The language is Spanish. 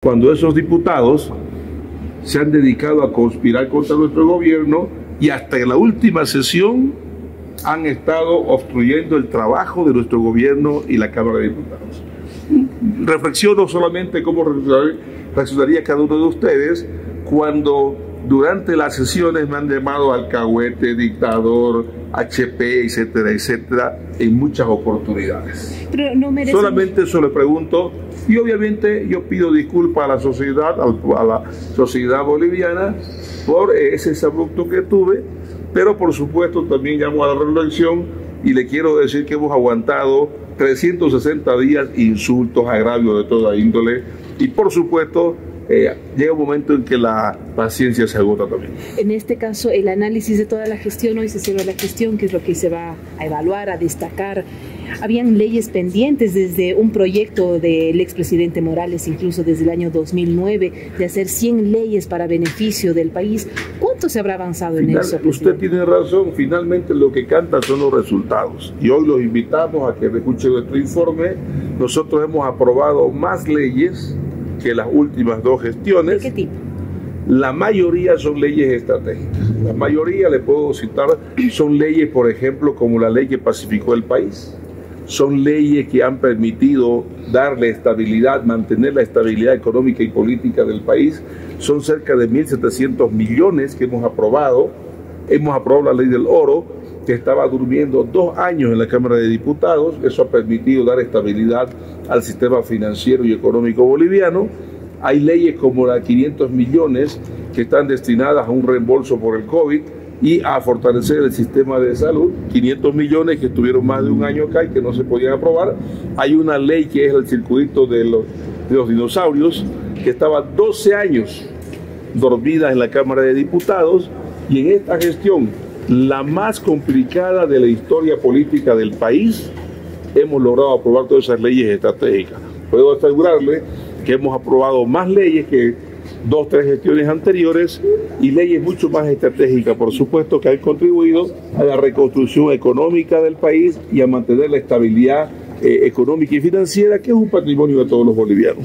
cuando esos diputados se han dedicado a conspirar contra nuestro gobierno y hasta en la última sesión han estado obstruyendo el trabajo de nuestro gobierno y la Cámara de Diputados. Reflexiono solamente cómo reaccionaría cada uno de ustedes cuando durante las sesiones me han llamado alcahuete, dictador, HP, etcétera, etcétera, en muchas oportunidades. Pero no Solamente eso le pregunto y obviamente yo pido disculpas a la sociedad, a la sociedad boliviana por ese abrupto que tuve, pero por supuesto también llamo a la reflexión y le quiero decir que hemos aguantado 360 días insultos, agravios de toda índole y por supuesto eh, llega un momento en que la paciencia se agota también. En este caso, el análisis de toda la gestión, hoy se cierra la gestión, que es lo que se va a evaluar, a destacar. Habían leyes pendientes desde un proyecto del expresidente Morales, incluso desde el año 2009, de hacer 100 leyes para beneficio del país. ¿Cuánto se habrá avanzado en eso? Usted tiene razón, finalmente lo que canta son los resultados. Y hoy los invitamos a que escuchen nuestro informe. Nosotros hemos aprobado más leyes que las últimas dos gestiones. ¿De qué tipo? La mayoría son leyes estratégicas. La mayoría, le puedo citar, son leyes, por ejemplo, como la ley que pacificó el país. Son leyes que han permitido darle estabilidad, mantener la estabilidad económica y política del país. Son cerca de 1.700 millones que hemos aprobado. Hemos aprobado la ley del oro, que estaba durmiendo dos años en la Cámara de Diputados. Eso ha permitido dar estabilidad al sistema financiero y económico boliviano. Hay leyes como la 500 millones que están destinadas a un reembolso por el COVID y a fortalecer el sistema de salud. 500 millones que estuvieron más de un año acá y que no se podían aprobar. Hay una ley que es el circuito de los, de los dinosaurios que estaba 12 años dormida en la Cámara de Diputados y en esta gestión la más complicada de la historia política del país, hemos logrado aprobar todas esas leyes estratégicas. Puedo asegurarle que hemos aprobado más leyes que dos, tres gestiones anteriores y leyes mucho más estratégicas, por supuesto, que han contribuido a la reconstrucción económica del país y a mantener la estabilidad eh, económica y financiera, que es un patrimonio de todos los bolivianos.